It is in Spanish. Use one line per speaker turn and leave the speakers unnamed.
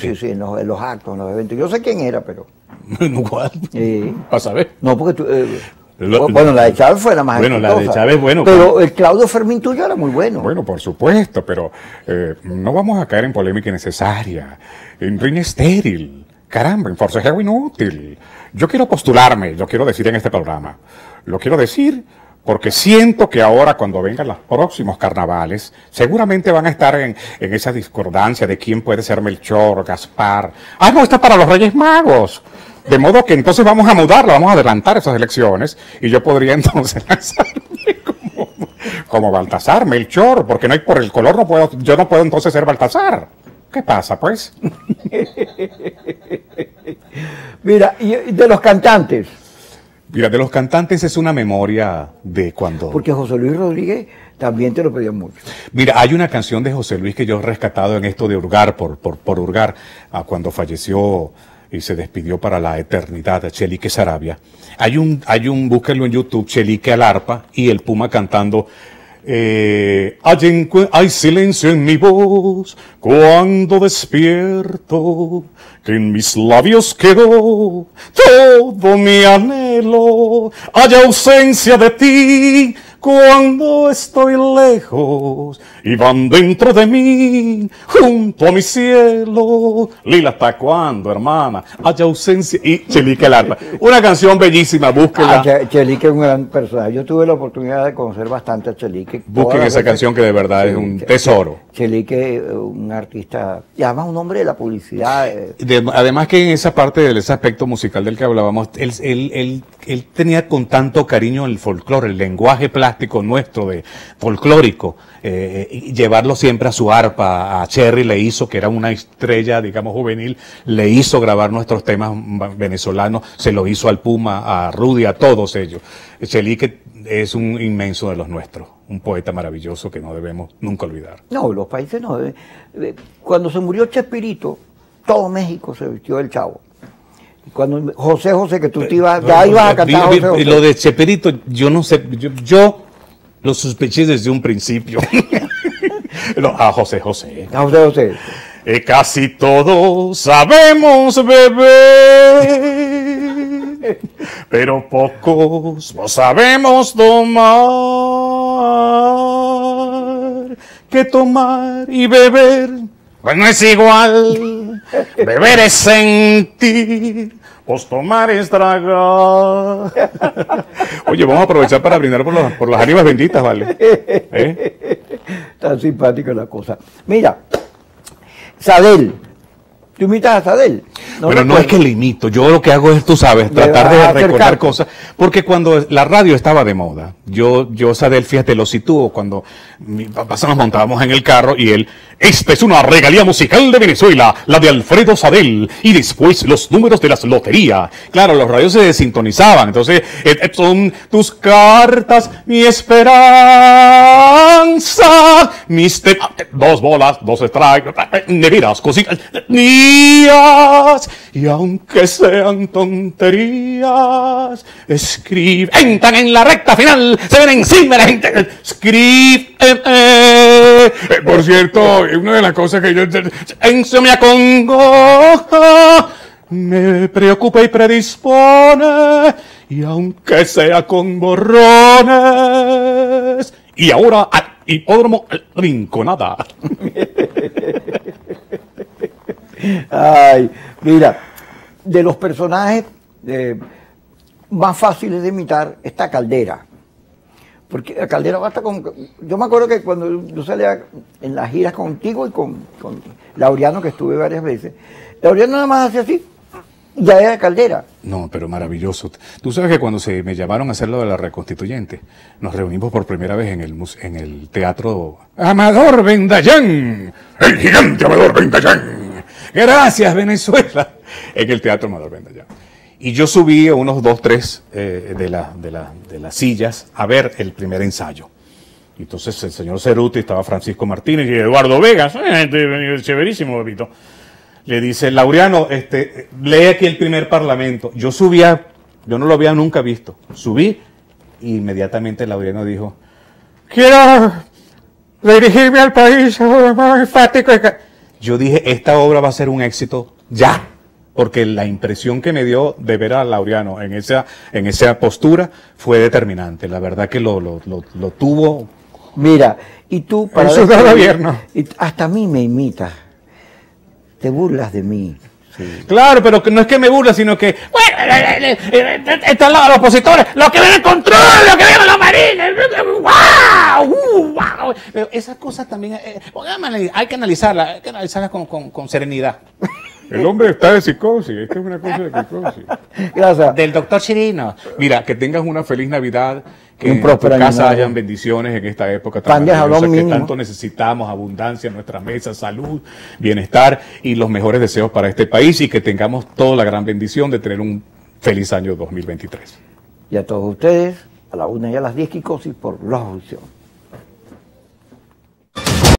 Sí, sí, en los, en los actos, en los eventos. Yo sé quién era, pero.
¿Cuál?
Sí.
A saber.
No, porque tú. eh,
Lo-
bueno, la de Chávez fue la más
Bueno, la de. Chávez, bueno,
Pero el Claudio Fermín tuyo era muy bueno.
Bueno, por supuesto, pero eh, no vamos a caer en polémica innecesaria, en riña estéril, caramba, en forcejeo inútil. Yo quiero postularme, yo quiero decir en este programa, lo quiero decir porque siento que ahora cuando vengan los próximos carnavales, seguramente van a estar en, en esa discordancia de quién puede ser Melchor, Gaspar. Ah, no, está para los Reyes Magos. De modo que entonces vamos a mudarlo, vamos a adelantar esas elecciones y yo podría entonces lanzarme como, como Baltasar, Melchor, porque no hay por el color no puedo, yo no puedo entonces ser Baltasar. ¿Qué pasa, pues?
Mira, y de los cantantes,
Mira, de los cantantes es una memoria de cuando.
porque José Luis Rodríguez también te lo pedía mucho.
Mira, hay una canción de José Luis que yo he rescatado en esto de hurgar, por, por, por hurgar, a cuando falleció y se despidió para la eternidad, Chelique Sarabia. Hay un, hay un, búsquenlo en YouTube, Chelique al arpa y el Puma cantando. Eh, hay, hay silencio en mi voz cuando despierto, que en mis labios quedó todo mi anhelo. Hay ausencia de ti cuando estoy lejos y van dentro de mí, junto a mi cielo. Lila, ¿hasta cuándo, hermana? Hay ausencia y Chelique el arpa. Una canción bellísima, búsquenla.
Ah, Che- Chelique es un gran personaje. Yo tuve la oportunidad de conocer bastante a Chelique.
Busquen esa canción que de verdad es un tesoro.
Chelique, eh, un artista, y además un hombre de la publicidad. eh,
De- además que en esa parte de ese aspecto musical del que hablábamos, él, él- él- él tenía con tanto cariño el folclore, el lenguaje plástico nuestro de folclórico, eh, y llevarlo siempre a su arpa, a Cherry le hizo, que era una estrella, digamos, juvenil, le hizo grabar nuestros temas venezolanos, se lo hizo al Puma, a Rudy, a todos ellos. Chelique es un inmenso de los nuestros, un poeta maravilloso que no debemos nunca olvidar.
No, los países no. eh, Cuando se murió Chespirito, todo México se vistió del chavo. Cuando José José, que tú te ibas, ya ibas a cantar José José.
Lo de Cheperito, yo no sé, yo, yo lo sospeché desde un principio. No, a José José.
A José José.
Eh, casi todos sabemos beber, pero pocos no sabemos tomar. Que tomar y beber, pues no es igual. Beber es sentir, pues tomar es tragar. Oye, vamos a aprovechar para brindar por, los- por las ánimas benditas, ¿vale? ¿Eh?
Tan simpática la cosa. Mira, Sadel. ¿Tú imitas a Sadel?
Pero no es que le imito, yo lo que hago es, tú sabes, tratar de recordar cosas, porque cuando la radio estaba de moda, yo, yo Sadel, fíjate, lo sitúo cuando mi papá se nos montábamos en el carro y él, esta es una regalía musical de Venezuela, la de Alfredo Sadel, y después los números de las loterías. Claro, los radios se desintonizaban, entonces, eh, eh, son tus cartas, mi esperanza, mis ah, eh, dos bolas, dos strikes, eh, neveras, cositas, y aunque sean tonterías, escribe, entran en la recta final, se ven encima la gente, escribe, eh, eh. Por cierto, una de las cosas que yo, eso me acongoja, me preocupa y predispone, y aunque sea con borrones, y ahora hipódromo Rinconada.
Ay, mira, de los personajes eh, más fáciles de imitar está Caldera. Porque a Caldera basta con... Yo me acuerdo que cuando yo salía en las giras contigo y con, con que estuve varias veces, Laureano nada más hacía así, ya era Caldera.
No, pero maravilloso. Tú sabes que cuando se me llamaron a hacer lo de la reconstituyente, nos reunimos por primera vez en el, en el teatro Amador Bendayán, el gigante Amador Bendayán. Gracias, Venezuela. En el teatro Amador Bendayán. Y yo subí unos dos, tres eh, de, la- de, la- de las sillas a ver el primer ensayo. Y entonces el señor Ceruti, estaba Francisco Martínez y Eduardo Vegas, eh, chéverísimo, Bebito. Le dice, Laureano, este, lee aquí el primer parlamento. Yo subía, yo no lo había nunca visto. Subí y inmediatamente Laureano dijo, quiero dirigirme al país más enfático. Yo dije, esta obra va a ser un éxito ya. Porque la impresión que me dio de ver a Laureano en esa, en esa postura fue determinante. La verdad que lo, lo, lo, lo tuvo.
Mira, y tú para
Eso
y hasta a mí me imitas. Te burlas de mí. Sí.
Claro, pero que no es que me burla, sino que, bueno, eh, eh, eh, están los, opositores, los que ven el control, los que ven los marines. Pero esas cosas también, eh, eh, hay que analizarlas, hay que analizarlas con, con, con serenidad. El hombre está de psicosis, esto es una cosa de psicosis.
Gracias.
Del doctor Chirino. Mira, que tengas una feliz Navidad, que en tu casa hayan bendiciones en esta época tan maravillosa que tanto necesitamos, abundancia en nuestras mesas, salud, bienestar y los mejores deseos para este país y que tengamos toda la gran bendición de tener un feliz año 2023.
Y a todos ustedes, a la una y a las diez, Kikosis por Los Audición.